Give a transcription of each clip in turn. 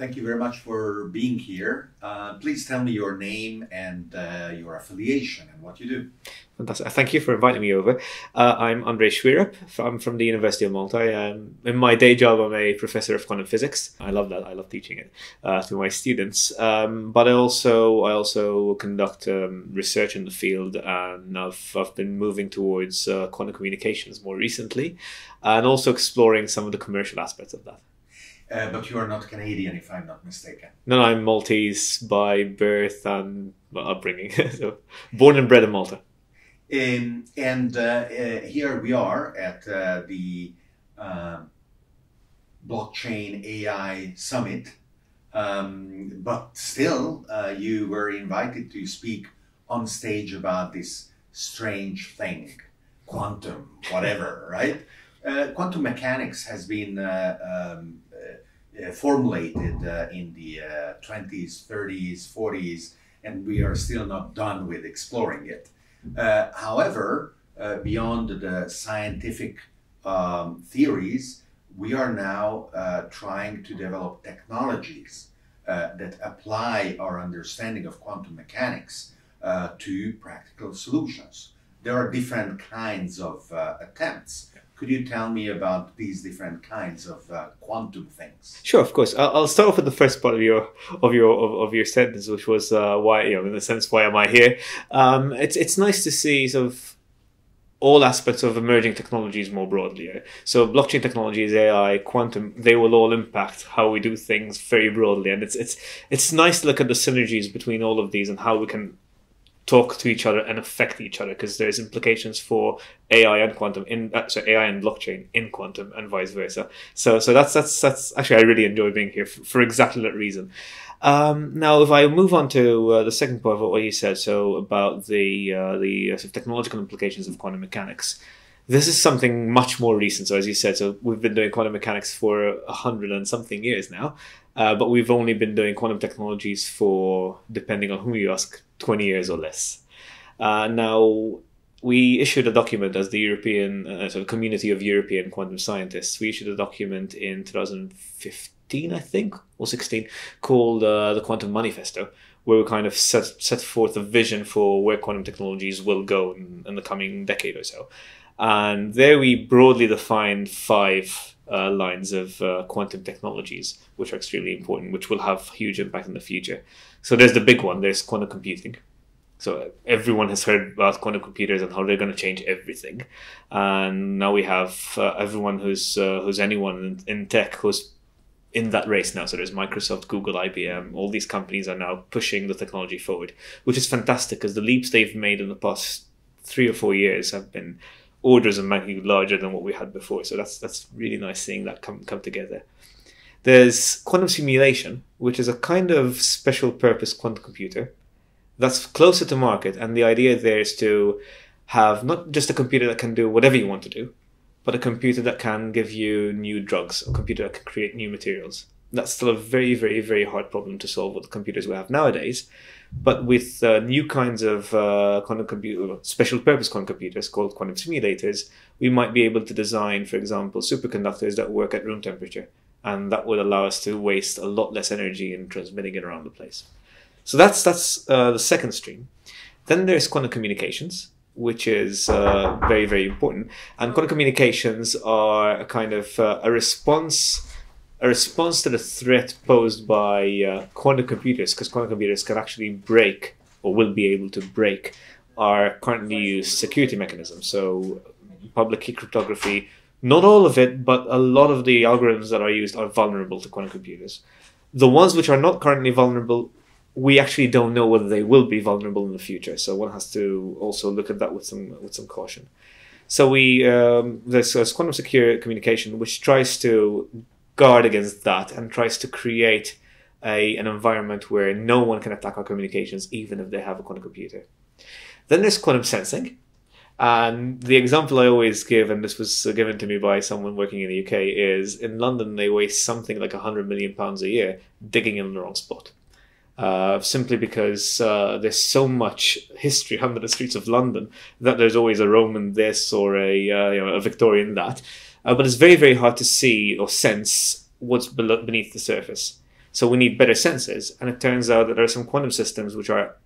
Thank you very much for being here. Uh, please tell me your name and uh, your affiliation and what you do. Fantastic. Thank you for inviting me over. Uh, I'm André Xuereb. I'm from the University of Malta. In my day job, I'm a professor of quantum physics. I love that. I love teaching it uh, to my students. Um, but I also I also conduct um, research in the field, and I've, I've been moving towards uh, quantum communications more recently, and also exploring some of the commercial aspects of that. Uh, but you are not Canadian, if I'm not mistaken. No, I'm Maltese by birth and upbringing. so, born and bred in Malta. Um, and uh, uh, here we are at uh, the um, Blockchain AI Summit. Um, but still, uh, you were invited to speak on stage about this strange thing, quantum, whatever, right? Uh, quantum mechanics has been um, Uh, formulated uh, in the 20s, 30s, 40s, and we are still not done with exploring it. Uh, however, uh, beyond the scientific um, theories, we are now uh, trying to develop technologies that apply our understanding of quantum mechanics to practical solutions. There are different kinds of attempts. Could you tell me about these different kinds of uh, quantum things? Sure, of course. I'll, start off with the first part of your of your of, of your sentence, which was uh, why you know, in the sense, why am I here? Um, it's it's nice to see sort of all aspects of emerging technologies more broadly. So blockchain technologies, AI, quantum, they will all impact how we do things very broadly, and it's it's it's nice to look at the synergies between all of these and how we can talk to each other and affect each other because there's implications for AI and quantum in uh, so AI and blockchain in quantum and vice versa. So so that's that's that's actually I really enjoy being here for, for exactly that reason. Um, now, if I move on to uh, the second part of what you said, so about the uh, the uh, sort of technological implications of quantum mechanics, this is something much more recent. So, as you said, so we've been doing quantum mechanics for a hundred and something years now, uh, but we've only been doing quantum technologies for, depending on who you ask, 20 years or less. Uh, now, we issued a document as the European uh, sort of community of European quantum scientists. We issued a document in 2015, I think, or 16, called uh, the Quantum Manifesto, where we kind of set set forth a vision for where quantum technologies will go in, in the coming decade or so. And there we broadly defined five uh, lines of uh, quantum technologies, which are extremely important, which will have huge impact in the future. So there's the big one. There's quantum computing. So everyone has heard about quantum computers and how they're going to change everything, and now we have uh, everyone who's uh, who's anyone in, in tech who's in that race now. So there's Microsoft, Google, IBM. All these companies are now pushing the technology forward, which is fantastic because the leaps they've made in the past three or four years have been orders of magnitude larger than what we had before. So that's that's really nice seeing that come come together. There's quantum simulation, which is a kind of special purpose quantum computer that's closer to market, and the idea there is to have not just a computer that can do whatever you want to do, but a computer that can give you new drugs, a computer that can create new materials. That's still a very, very, very hard problem to solve with the computers we have nowadays. But with uh, new kinds of uh, quantum computer, special purpose quantum computers called quantum simulators, we might be able to design, for example, superconductors that work at room temperature. And that would allow us to waste a lot less energy in transmitting it around the place. So that's that's uh, the second stream. Then there's quantum communications, which is uh, very very important. And quantum communications are a kind of uh, a response a response to the threat posed by uh, quantum computers, because quantum computers can actually break or will be able to break our currently used security mechanisms. So, public key cryptography, not all of it, but a lot of the algorithms that are used are vulnerable to quantum computers. The ones which are not currently vulnerable, we actually don't know whether they will be vulnerable in the future. So one has to also look at that with some with some caution. So we um, there's, there's quantum secure communication, which tries to guard against that and tries to create a, an environment where no one can attack our communications, even if they have a quantum computer. Then there's quantum sensing. And the example I always give, and this was given to me by someone working in the UK, is in London they waste something like 100 million pounds a year digging in the wrong spot. Uh, simply because uh, there's so much history under the streets of London that there's always a Roman this or a, uh, you know, a Victorian that. Uh, but it's very, very hard to see or sense what's beneath the surface. So we need better sensors. And it turns out that there are some quantum systems which are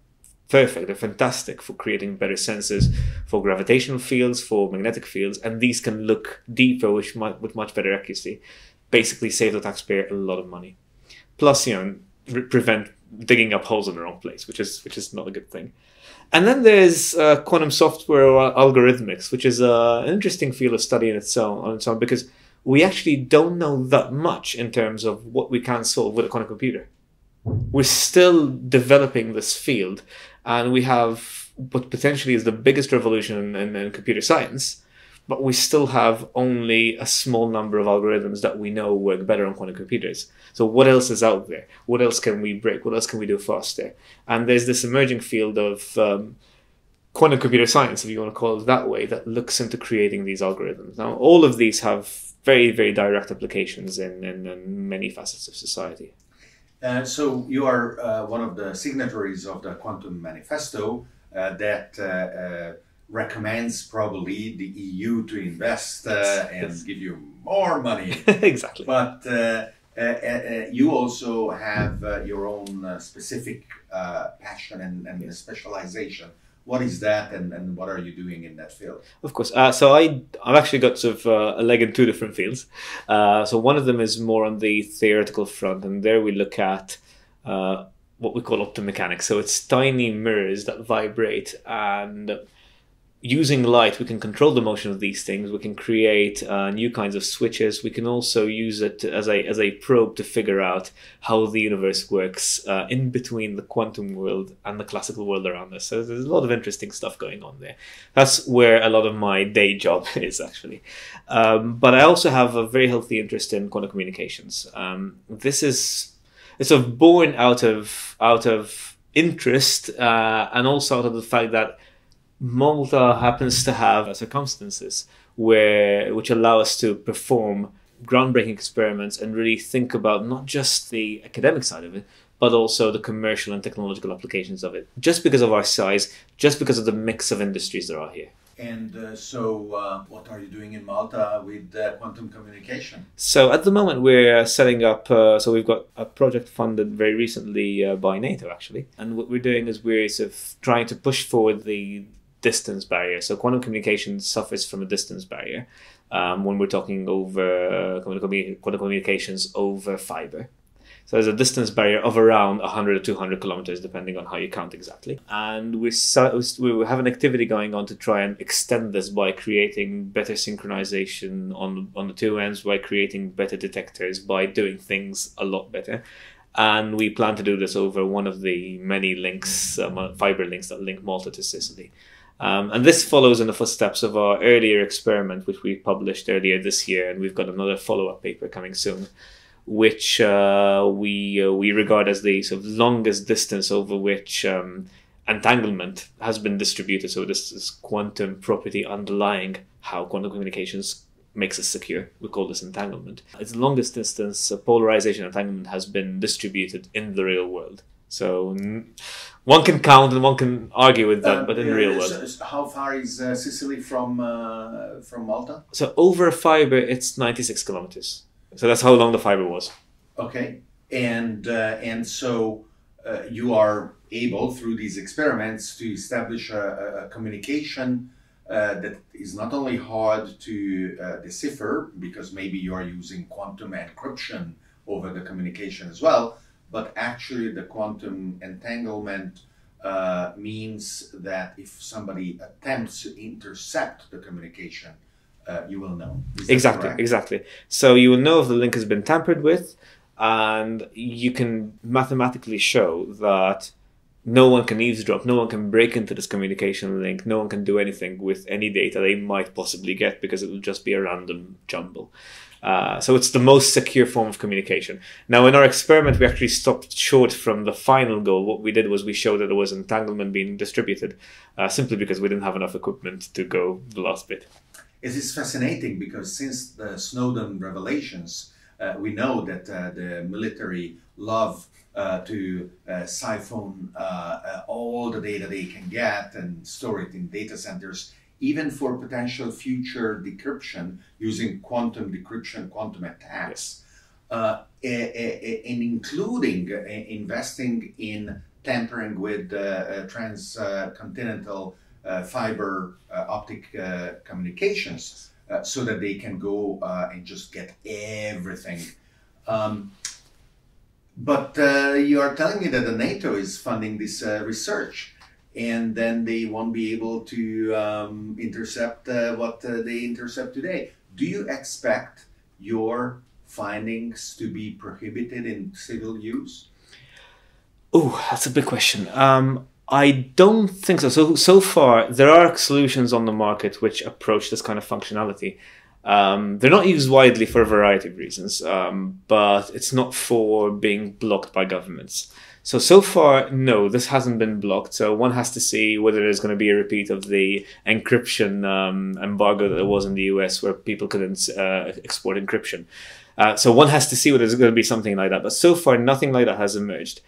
perfect, they're fantastic for creating better sensors for gravitational fields, for magnetic fields, and these can look deeper which might, with much better accuracy. Basically, save the taxpayer a lot of money. Plus, you know, re- prevent digging up holes in the wrong place, which is which is not a good thing. And then there's uh, quantum software or algorithmics, which is uh, an interesting field of study in its own, on its own because we actually don't know that much in terms of what we can solve with a quantum computer. We're still developing this field, and we have what potentially is the biggest revolution in, in computer science, but we still have only a small number of algorithms that we know work better on quantum computers. So what else is out there? What else can we break? What else can we do faster? And there's this emerging field of um, quantum computer science, if you want to call it that way, that looks into creating these algorithms. Now, all of these have very, very direct applications in, in, in many facets of society. Uh, so you are uh, one of the signatories of the Quantum Manifesto uh, that uh, uh, recommends probably the EU to invest uh, and yes. give you more money. exactly. But you also have your own specific passion and, and yes. specialization what is that and, and what are you doing in that field of course uh, so I, i've actually got sort of uh, a leg in two different fields uh, so one of them is more on the theoretical front and there we look at uh, what we call optomechanics so it's tiny mirrors that vibrate and using light, we can control the motion of these things. We can create uh, new kinds of switches. We can also use it as a as a probe to figure out how the universe works uh, in between the quantum world and the classical world around us. So there's a lot of interesting stuff going on there. That's where a lot of my day job is actually. Um, but I also have a very healthy interest in quantum communications. Um, this is it's sort of born out of out of interest uh, and also out of the fact that Malta happens to have circumstances where which allow us to perform groundbreaking experiments and really think about not just the academic side of it, but also the commercial and technological applications of it. Just because of our size, just because of the mix of industries there are here. And uh, so, uh, what are you doing in Malta with uh, quantum communication? So, at the moment, we're setting up. Uh, so, we've got a project funded very recently uh, by NATO, actually. And what we're doing is we're sort of trying to push forward the distance barrier. So quantum communication suffers from a distance barrier um, when we're talking over quantum communications over fiber. So there's a distance barrier of around 100 or 200 kilometers, depending on how you count exactly. And we we have an activity going on to try and extend this by creating better synchronization on on the two ends, by creating better detectors, by doing things a lot better. And we plan to do this over one of the many links, um, fiber links that link Malta to Sicily. Um, and this follows in the footsteps of our earlier experiment, which we published earlier this year, and we've got another follow-up paper coming soon, which uh, we uh, we regard as the sort of longest distance over which um, entanglement has been distributed. So this is quantum property underlying how quantum communications makes us secure. We call this entanglement. It's the longest distance uh, polarization entanglement has been distributed in the real world. So one can count and one can argue with that, um, but in the real world. So how far is uh, Sicily from uh, from Malta? So over fiber, it's ninety six kilometers. So that's how long the fiber was. Okay, and uh, and so uh, you are able through these experiments to establish a, a communication. Uh, that is not only hard to uh, decipher because maybe you are using quantum encryption over the communication as well, but actually the quantum entanglement uh, means that if somebody attempts to intercept the communication, uh, you will know. Exactly, exactly. So you will know if the link has been tampered with, and you can mathematically show that no one can eavesdrop, no one can break into this communication link, no one can do anything with any data they might possibly get because it will just be a random jumble. Uh, so it's the most secure form of communication. Now, in our experiment, we actually stopped short from the final goal. What we did was we showed that there was entanglement being distributed, uh, simply because we didn't have enough equipment to go the last bit. It is fascinating because since the Snowden revelations, uh, we know that uh, the military love to uh, siphon all the data they can get and store it in data centers even for potential future decryption using quantum decryption, quantum attacks. uh, in including uh, investing in tampering with uh, uh transcontinental uh, fiber optic communications so that they can go and just get everything. Um, but you are telling me that the NATO is funding this research and then they won't be able to um, intercept uh, what uh, they intercept today. Do you expect your findings to be prohibited in civil use? Oh, that's a big question. Um, I don't think so. So so far, there are solutions on the market which approach this kind of functionality. Um, they're not used widely for a variety of reasons, um, but it's not for being blocked by governments. So, so far, no, this hasn't been blocked. So one has to see whether there's going to be a repeat of the encryption um, embargo that there was in the US where people couldn't uh, export encryption. Uh, so one has to see whether there's going to be something like that. But so far, nothing like that has emerged.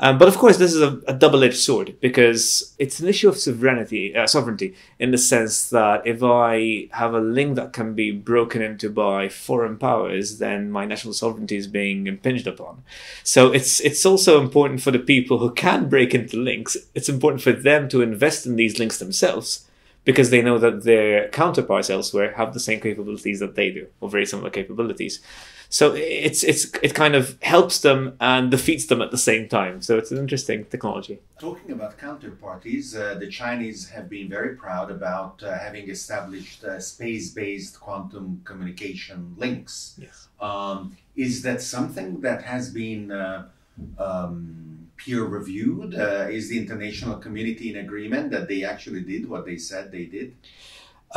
Um, but of course, this is a, a, double-edged sword because it's an issue of sovereignty, uh, sovereignty, in the sense that if I have a link that can be broken into by foreign powers, then my national sovereignty is being impinged upon. So it's it's also important for the people who can break into links. It's important for them to invest in these links themselves because they know that their counterparts elsewhere have the same capabilities that they do, or very similar capabilities. So it's it's it kind of helps them and defeats them at the same time. So it's an interesting technology. Talking about counterparties, uh, the Chinese have been very proud about uh, having established uh, space-based quantum communication links. Yes. Um, is that something that has been uh, um, peer reviewed? Uh, is the international community in agreement that they actually did what they said they did?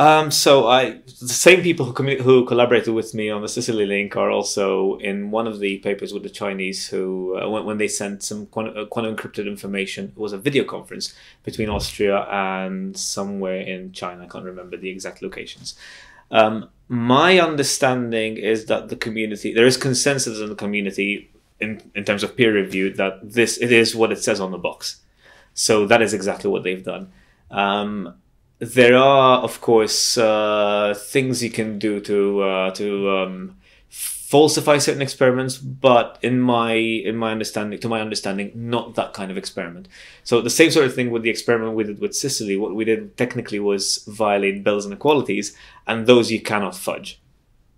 Um, so I, the same people who commu- who collaborated with me on the Sicily link are also in one of the papers with the Chinese who, uh, when, when, they sent some quantum, uh, quantum, encrypted information, it was a video conference between Austria and somewhere in China. I can't remember the exact locations. Um, my understanding is that the community, there is consensus in the community in, in terms of peer review that this, it is what it says on the box. So that is exactly what they've done. Um, there are, of course, uh, things you can do to uh, to um, falsify certain experiments, but in my in my understanding, to my understanding, not that kind of experiment. So the same sort of thing with the experiment we did with Sicily. What we did technically was violate Bell's inequalities, and those you cannot fudge.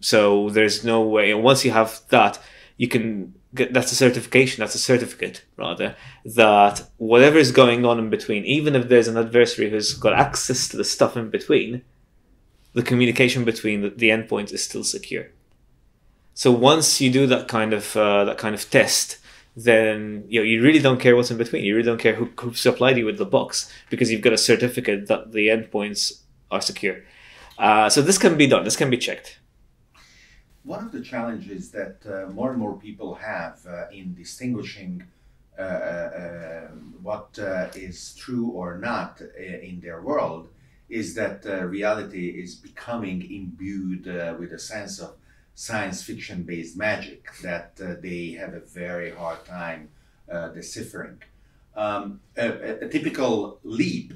So there's no way. Once you have that, you can that's a certification, that's a certificate rather, that whatever is going on in between, even if there's an adversary who's got access to the stuff in between, the communication between the, the endpoints is still secure. So once you do that kind of uh, that kind of test, then you know you really don't care what's in between. You really don't care who, who supplied you with the box because you've got a certificate that the endpoints are secure. Uh, so this can be done. This can be checked. One of the challenges that uh, more and more people have uh, in distinguishing uh, uh what uh, is true or not uh, in their world is that reality is becoming imbued with a sense of science fiction based magic that they have a very hard time deciphering. Um, a, a, typical leap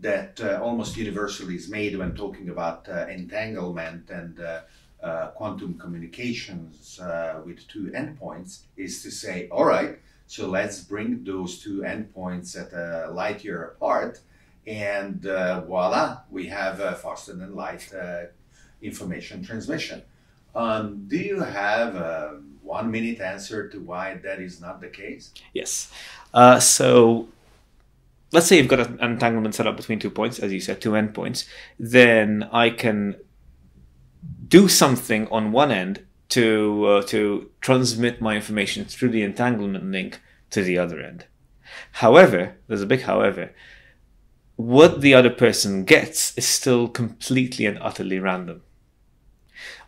that almost universally is made when talking about entanglement and uh, quantum communications uh, with two endpoints is to say, all right, so let's bring those two endpoints at a light year apart, and uh, voila, we have faster than light uh, information transmission. Um, do you have a one minute answer to why that is not the case? Yes. Uh, so let's say you've got an entanglement set up between two points, as you said, two endpoints, then I can do something on one end to uh, to transmit my information through the entanglement link to the other end. However, there's a big however. What the other person gets is still completely and utterly random.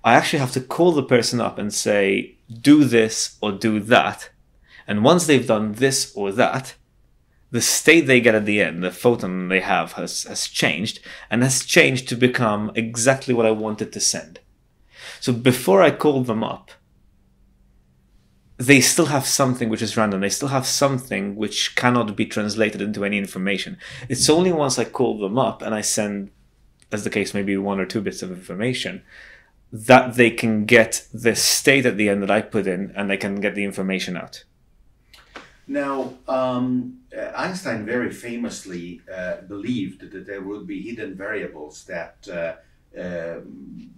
I actually have to call the person up and say, do this or do that. And once they've done this or that, the state they get at the end, the photon they have, has, has changed and has changed to become exactly what I wanted to send. So before I call them up, they still have something which is random. They still have something which cannot be translated into any information. It's only once I call them up and I send, as the case may be, one or two bits of information, that they can get the state at the end that I put in and they can get the information out. Now, um, Einstein very famously uh, believed that there would be hidden variables that uh, uh,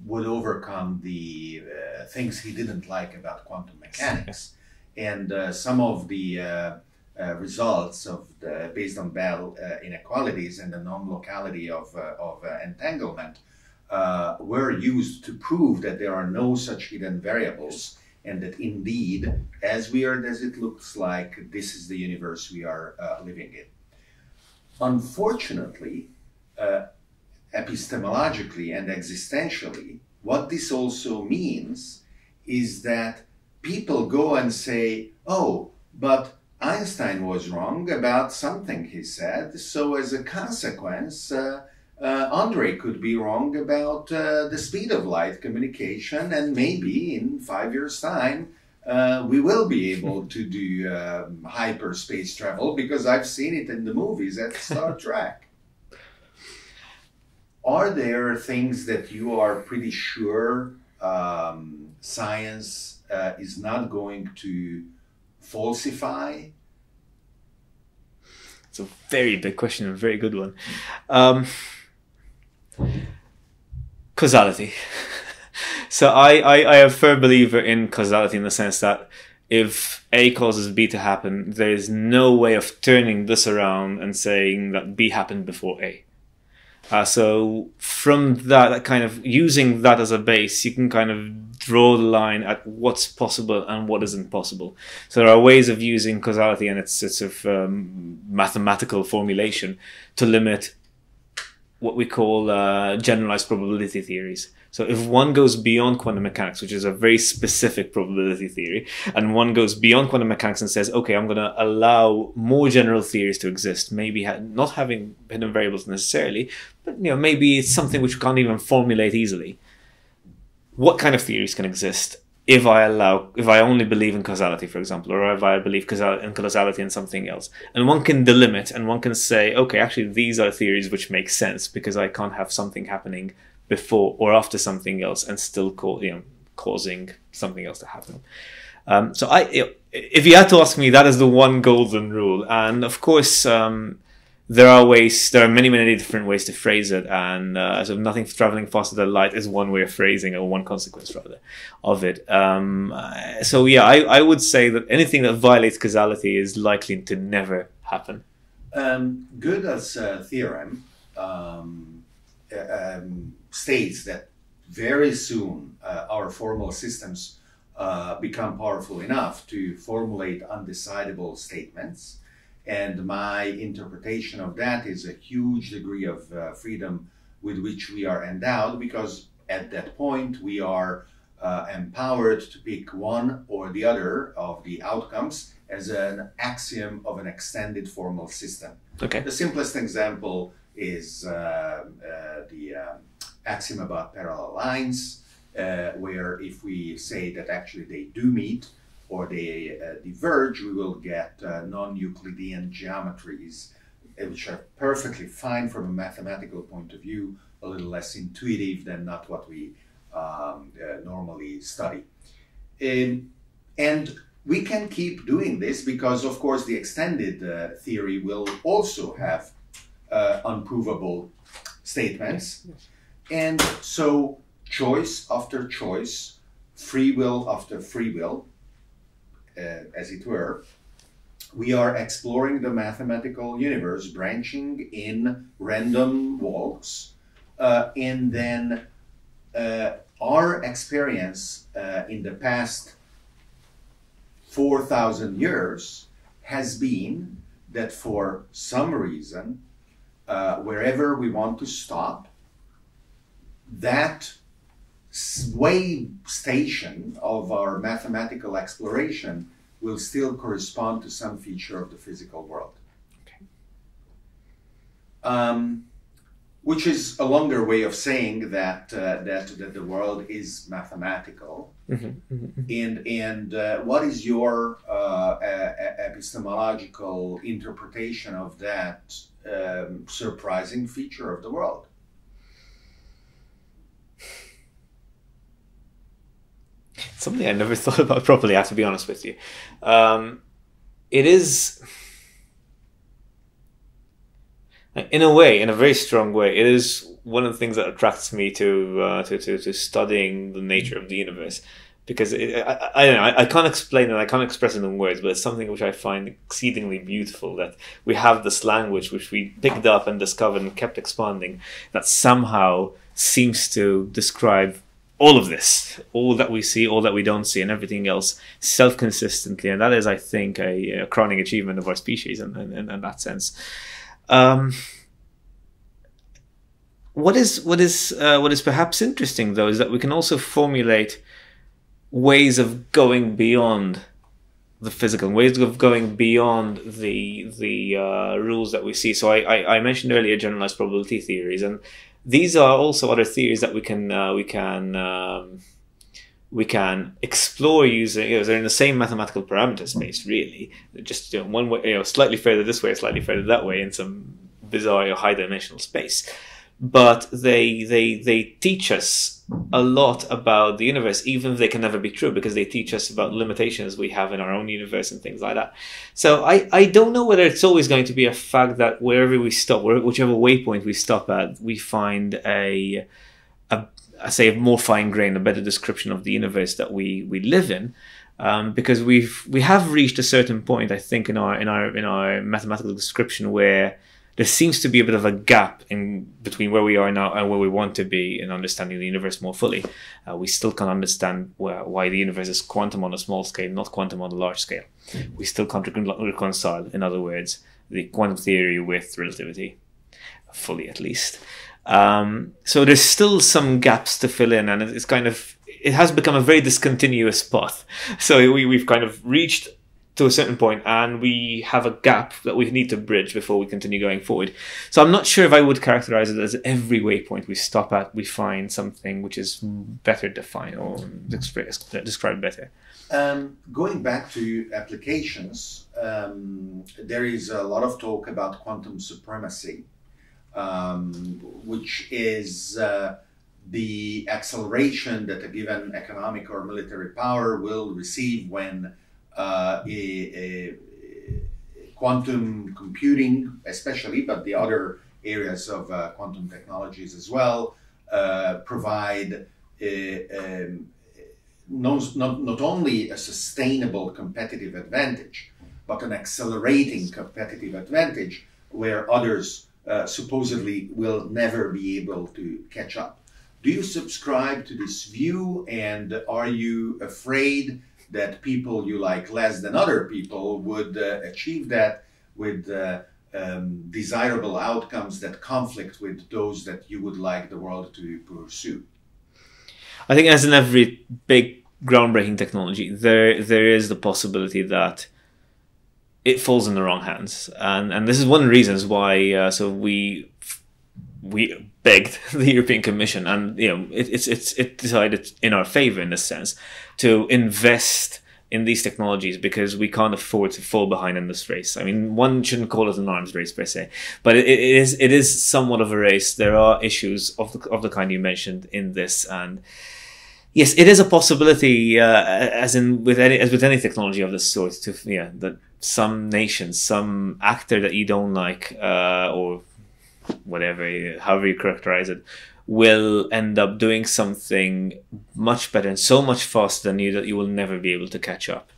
would overcome the uh, things he didn't like about quantum mechanics. And uh, some of the uh, results of the, based on Bell inequalities and the non-locality of, of entanglement were used to prove that there are no such hidden variables and that indeed, as weird as it looks like, this is the universe we are uh, living in. Unfortunately, uh, epistemologically and existentially, what this also means is that people go and say, oh, but Einstein was wrong about something he said, so as a consequence, uh, uh, Andre could be wrong about uh, the speed of light communication, and maybe in five years' time, uh, we will be able to do um, hyperspace travel because I've seen it in the movies at Star Trek. Are there things that you are pretty sure um, science uh, is not going to falsify? It's a very big question, a very good one. Um, causality. so I, I, I am a firm believer in causality in the sense that if A causes B to happen, there is no way of turning this around and saying that B happened before A. Uh, so from that, that kind of using that as a base, you can kind of draw the line at what's possible and what isn't possible. So there are ways of using causality and its sort of um, mathematical formulation to limit what we call uh, generalized probability theories. So if mm-hmm. one goes beyond quantum mechanics, which is a very specific probability theory, and one goes beyond quantum mechanics and says, okay, I'm going to allow more general theories to exist, maybe ha- not having hidden variables necessarily, but you know maybe it's something which we can't even formulate easily. What kind of theories can exist? if I allow, if I only believe in causality, for example, or if I believe in causality in something else, and one can delimit and one can say, okay, actually, these are theories which make sense because I can't have something happening before or after something else and still you know, causing something else to happen. Um, so I, if you had to ask me, that is the one golden rule, and of course, um, there are ways, there are many, many different ways to phrase it, and uh, so nothing traveling faster than light is one way of phrasing or one consequence rather of it. Um, so yeah, I, I would say that anything that violates causality is likely to never happen. Um, as uh, theorem um, um, states that very soon uh, our formal systems uh, become powerful enough to formulate undecidable statements and my interpretation of that is a huge degree of uh, freedom with which we are endowed because at that point we are uh, empowered to pick one or the other of the outcomes as an axiom of an extended formal system. Okay. The simplest example is uh, uh the um, axiom about parallel lines, uh, where if we say that actually they do meet, or they uh, diverge, we will get uh, non-Euclidean geometries, uh, which are perfectly fine from a mathematical point of view, a little less intuitive than not what we um, uh, normally study. Um, and we can keep doing this because, of course, the extended uh, theory will also have uh, unprovable statements. Yes. And so, choice after choice, free will after free will, uh, as it were, we are exploring the mathematical universe, branching in random walks, uh, and then uh, our experience uh, in the past 4,000 years has been that for some reason, uh, wherever we want to stop, that way station of our mathematical exploration will still correspond to some feature of the physical world. Okay. Um, which is a longer way of saying that uh, that that the world is mathematical. Mm-hmm, mm-hmm. mm-hmm. And and uh, what is your uh, epistemological interpretation of that um, surprising feature of the world? Something I never thought about properly. I have to be honest with you. Um, it is, in a way, in a very strong way, it is one of the things that attracts me to uh, to, to, to studying the nature of the universe because it, I, I don't know I, I, can't explain it I can't express it in words but it's something which I find exceedingly beautiful that we have this language which we picked up and discovered and kept expanding that somehow seems to describe all of this all that we see all that we don't see and everything else self-consistently and that is I think a, a crowning achievement of our species in, in, in that sense um, what is what is uh, what is perhaps interesting though is that we can also formulate ways of going beyond the physical ways of going beyond the the uh, rules that we see. So I, I, I, mentioned earlier generalized probability theories, and these are also other theories that we can uh, we can um, we can explore using. You know, they're in the same mathematical parameter space, really. Just you know, one way, you know, slightly further this way, slightly further that way, in some bizarre or high dimensional space but they they they teach us a lot about the universe, even if they can never be true, because they teach us about limitations we have in our own universe and things like that. So I, I don't know whether it's always going to be a fact that wherever we stop, whichever waypoint we stop at, we find a, a I say a more fine grained, a better description of the universe that we we live in. Um, because we've we have reached a certain point, I think, in our in our in our mathematical description where there seems to be a bit of a gap in between where we are now and where we want to be in understanding the universe more fully. Uh, we still can't understand where, why the universe is quantum on a small scale, not quantum on a large scale. We still can't reconcile, in other words, the quantum theory with relativity, fully at least. Um, so there's still some gaps to fill in, and it's kind of it has become a very discontinuous path. So we, we've kind of reached to a certain point and we have a gap that we need to bridge before we continue going forward. So I'm not sure if I would characterize it as every waypoint we stop at, we find something which is better defined or described better. Um, going back to applications, um, there is a lot of talk about quantum supremacy, um, which is uh, the acceleration that a given economic or military power will receive when uh, a, a, quantum computing, especially, but the other areas of uh, quantum technologies as well, uh, provide a, um, not, not, not only a sustainable competitive advantage, but an accelerating competitive advantage where others uh, supposedly will never be able to catch up. Do you subscribe to this view and are you afraid that people you like less than other people would uh, achieve that with uh, um, desirable outcomes that conflict with those that you would like the world to pursue. I think, as in every big groundbreaking technology, there there is the possibility that it falls in the wrong hands, and and this is one of the reasons why. Uh, so we we begged the European Commission, and you know, it, it's it's it decided in our favor in this sense to invest in these technologies because we can't afford to fall behind in this race. I mean, one shouldn't call it an arms race per se, but it, it is it is somewhat of a race. There are issues of the of the kind you mentioned in this, and yes, it is a possibility, uh, as in with any as with any technology of this sort, to yeah that some nation, some actor that you don't like, uh, or whatever, however you characterize it, will end up doing something much better and so much faster than you that you will never be able to catch up.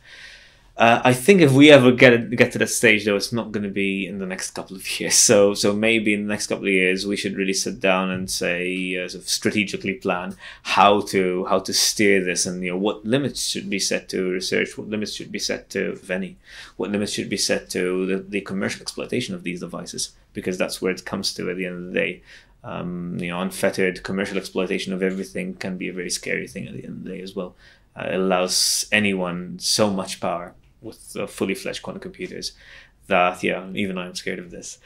Uh, I think if we ever get get to that stage, though, it's not going to be in the next couple of years. So, so maybe in the next couple of years, we should really sit down and say, uh, sort of strategically plan how to how to steer this, and you know what limits should be set to research, what limits should be set to, if any, what limits should be set to the, the commercial exploitation of these devices, because that's where it comes to at the end of the day. Um, you know, unfettered commercial exploitation of everything can be a very scary thing at the end of the day as well. Uh, it allows anyone so much power with uh, fully fledged quantum computers that yeah even i'm scared of this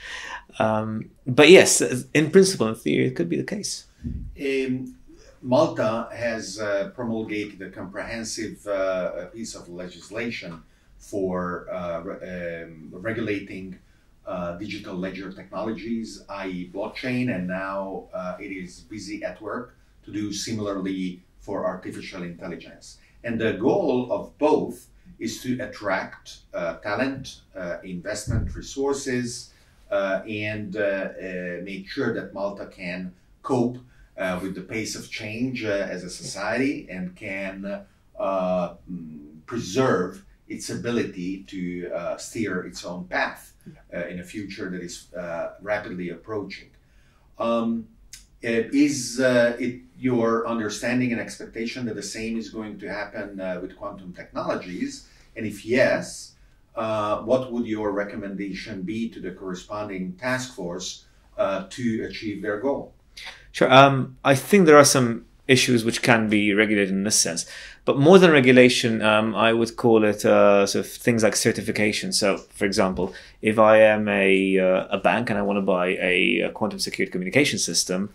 um, but yes in principle in theory it could be the case um, malta has uh, promulgated a comprehensive uh, piece of legislation for uh, re- um, regulating uh, digital ledger technologies i.e blockchain and now uh, it is busy at work to do similarly for artificial intelligence. And the goal of both is to attract uh, talent, uh, investment resources, uh, and make sure that Malta can cope with the pace of change as a society and can mm, preserve its ability to steer its own path in a future that is rapidly approaching. Um, is it your understanding and expectation that the same is going to happen uh, with quantum technologies? And if yes, uh, what would your recommendation be to the corresponding task force uh, to achieve their goal? Sure. Um, I think there are some issues which can be regulated in this sense. But more than regulation, um, I would call it uh, sort of things like certification. So, for example, if I am a, uh, a bank and I want to buy a, a quantum secured communication system,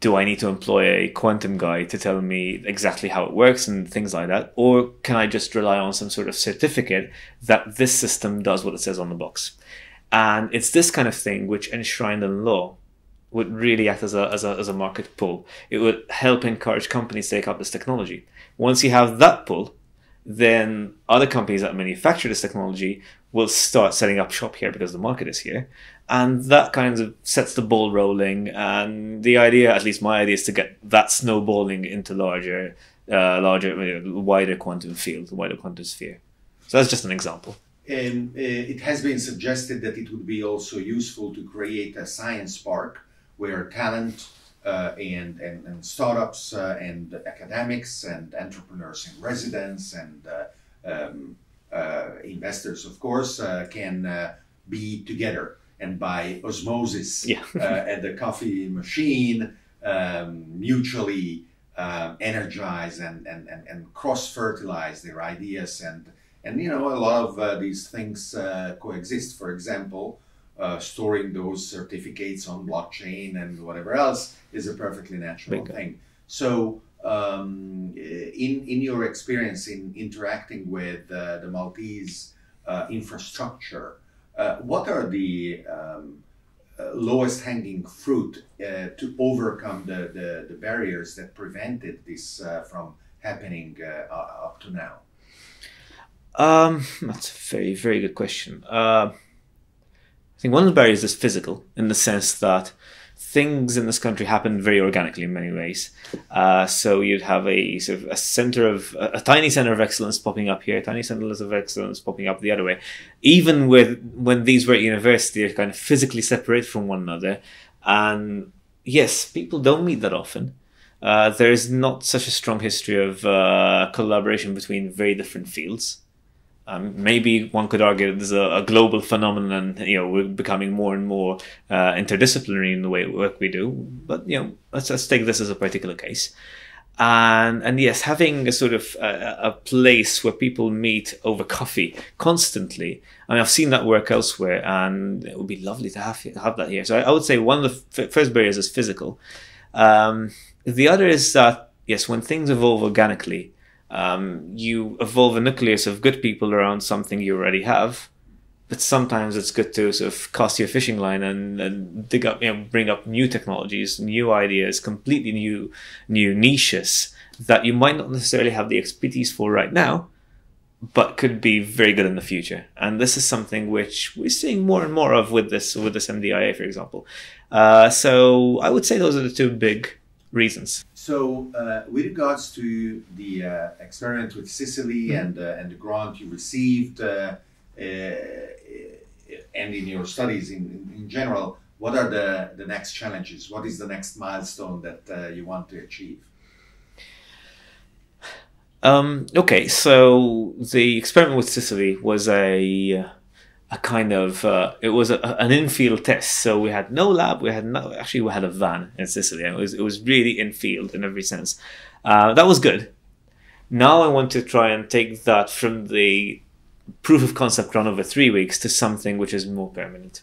do I need to employ a quantum guy to tell me exactly how it works and things like that? Or can I just rely on some sort of certificate that this system does what it says on the box? And it's this kind of thing which enshrined in law would really act as a, as a, as a market pull. It would help encourage companies to take up this technology. Once you have that pull, then other companies that manufacture this technology will start setting up shop here because the market is here and that kind of sets the ball rolling. And the idea, at least my idea, is to get that snowballing into larger, uh, larger, wider quantum field, wider quantum sphere. So that's just an example. And uh, it has been suggested that it would be also useful to create a science park where talent uh, and, and, and, startups uh, and academics and entrepreneurs in residence and uh, um, uh, investors, of course, can be together and by osmosis yeah. uh, at the coffee machine, um, mutually uh, energize and, and, and, and cross fertilize their ideas. And, and, you know, a lot of uh, these things uh, coexist. For example, uh, storing those certificates on blockchain and whatever else is a perfectly natural Bingo. thing. So, um, in, in your experience in interacting with uh, the Maltese infrastructure, uh, what are the um, uh, lowest hanging fruit uh, to overcome the, the, the, barriers that prevented this uh, from happening uh, up to now? Um, that's a very, very good question. I think one of the barriers is physical in the sense that things in this country happen very organically in many ways. Uh, so you'd have a sort of a center of a, a, tiny center of excellence popping up here, a tiny center of excellence popping up the other way. Even with when these were at university, they're kind of physically separate from one another. And yes, people don't meet that often. Uh, there is not such a strong history of uh, collaboration between very different fields. Um, maybe one could argue that there's a, a, global phenomenon, you know we're becoming more and more uh, interdisciplinary in the way work we do. But you know, let's, let's take this as a particular case. And and yes, having a sort of a, a place where people meet over coffee constantly. I mean, I've seen that work elsewhere, and it would be lovely to have have that here. So I, I would say one of the first barriers is physical. Um, the other is that yes, when things evolve organically um, you evolve a nucleus of good people around something you already have. But sometimes it's good to sort of cast your fishing line and, and dig up, you know, bring up new technologies, new ideas, completely new, new niches that you might not necessarily have the expertise for right now, but could be very good in the future. And this is something which we're seeing more and more of with this with this MDIA, for example. Uh, so I would say those are the two big reasons. So, uh, with regards to the uh, experiment with Sicily mm-hmm. and uh, and the grant you received, uh, uh, and in your studies in, in general, what are the, the next challenges? What is the next milestone that uh, you want to achieve? Um, okay, so the experiment with Sicily was a a kind of uh, it was a, an infield test. So we had no lab. We had no actually we had a van in Sicily. And it was it was really infield in every sense. Uh, that was good. Now I want to try and take that from the proof of concept run over three weeks to something which is more permanent.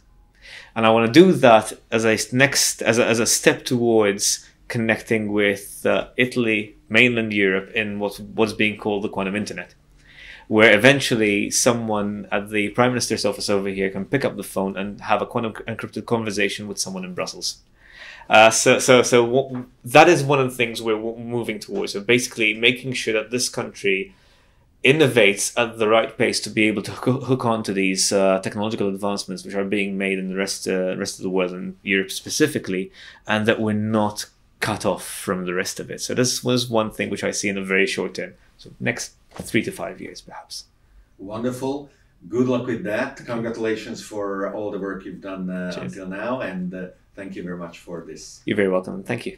And I want to do that as a next as a, as a step towards connecting with uh, Italy, mainland Europe, in what what's being called the quantum internet where eventually someone at the prime minister's office over here can pick up the phone and have a quantum encrypted conversation with someone in Brussels. Uh, so, so, so that is one of the things we're moving towards. So basically, making sure that this country innovates at the right pace to be able to hook, hook on to these uh, technological advancements which are being made in the rest uh, rest of the world and Europe specifically, and that we're not cut off from the rest of it. So this was one thing which I see in the very short term. So next three to five years, perhaps. Wonderful. Good luck with that. Congratulations for all the work you've done uh, until now, and uh, thank you very much for this. You're very welcome. Thank you.